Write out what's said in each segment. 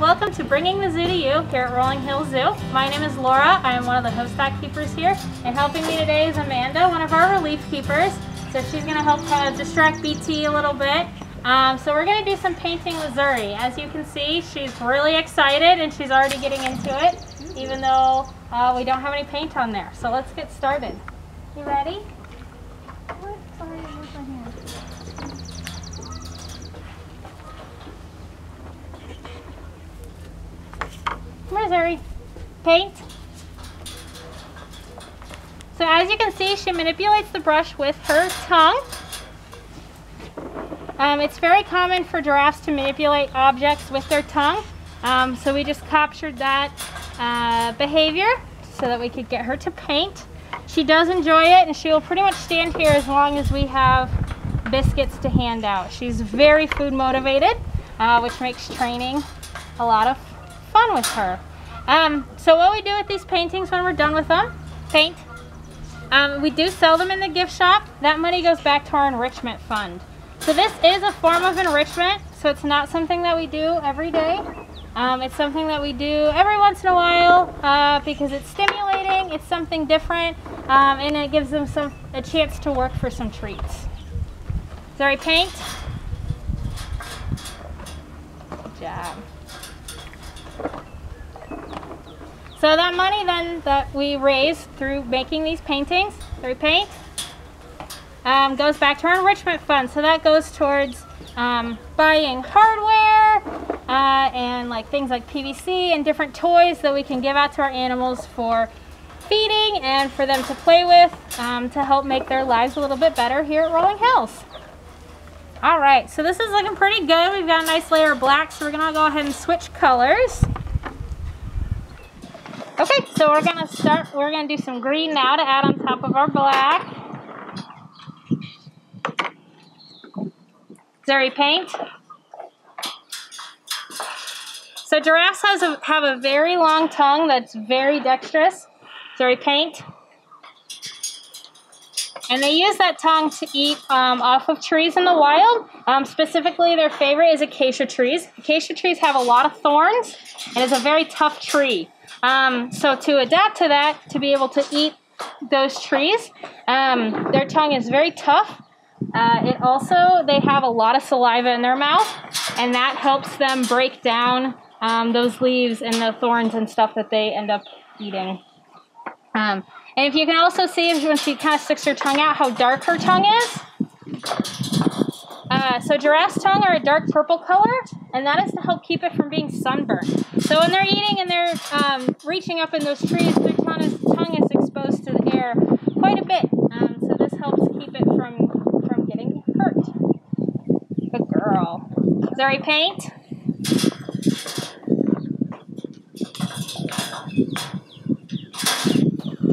Welcome to Bringing the Zoo to You here at Rolling Hills Zoo. My name is Laura. I am one of the hoofstock keepers here. And helping me today is Amanda, one of our relief keepers. So she's going to help uh, distract BT a little bit. Um, so we're going to do some painting with Zuri. As you can see, she's really excited and she's already getting into it, even though uh, we don't have any paint on there. So let's get started. You ready? What? Sorry, Zuri. Paint. So as you can see, she manipulates the brush with her tongue. Um, it's very common for giraffes to manipulate objects with their tongue. Um, so we just captured that uh, behavior so that we could get her to paint. She does enjoy it and she will pretty much stand here as long as we have biscuits to hand out. She's very food motivated, uh, which makes training a lot of fun with her. Um, so what we do with these paintings when we're done with them, paint, um, we do sell them in the gift shop. That money goes back to our enrichment fund. So this is a form of enrichment, so it's not something that we do every day. Um, it's something that we do every once in a while uh, because it's stimulating, it's something different, um, and it gives them some a chance to work for some treats. Sorry, paint. Good job. So that money then that we raise through making these paintings, through paint, um, goes back to our enrichment fund. So that goes towards um, buying hardware uh, and like things like PVC and different toys that we can give out to our animals for feeding and for them to play with um, to help make their lives a little bit better here at Rolling Hills. All right, so this is looking pretty good. We've got a nice layer of black, so we're gonna go ahead and switch colors. Okay, so we're gonna start, we're gonna do some green now to add on top of our black. Zuri paint. So giraffes has a, have a very long tongue that's very dexterous. Zuri paint. And they use that tongue to eat um, off of trees in the wild. Um, specifically, their favorite is acacia trees. Acacia trees have a lot of thorns, and it's a very tough tree. Um, so to adapt to that, to be able to eat those trees, um, their tongue is very tough. Uh, it also, they have a lot of saliva in their mouth, and that helps them break down um, those leaves and the thorns and stuff that they end up eating. Um, and if you can also see, when she kind of sticks her tongue out, how dark her tongue is. Uh, so giraffe's tongue are a dark purple color, and that is to help keep it from being sunburned. So when they're eating and they're um, reaching up in those trees, their tongue is, tongue is exposed to the air quite a bit. Um, so this helps keep it from, from getting hurt. Good girl. Zuri paint.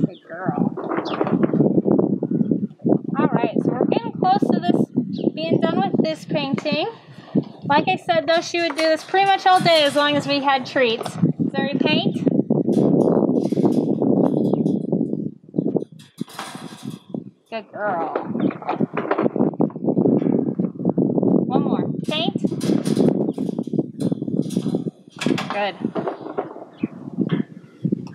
Good girl. All right, so we're getting close to this being done with this painting. Like I said, though, she would do this pretty much all day as long as we had treats. Zuri paint. Good girl. One more. Paint. Good.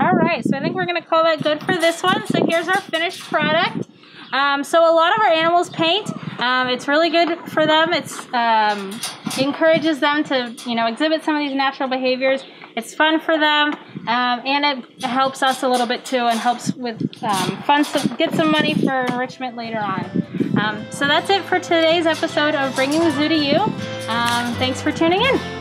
All right, so I think we're gonna call that good for this one. So here's our finished product. Um, so a lot of our animals paint. Um, it's really good for them. It's um, encourages them to, you know, exhibit some of these natural behaviors. It's fun for them, um, and it helps us a little bit too, and helps with um, fun, some, get some money for enrichment later on. Um, so that's it for today's episode of Bringing the Zoo to You. Um, thanks for tuning in.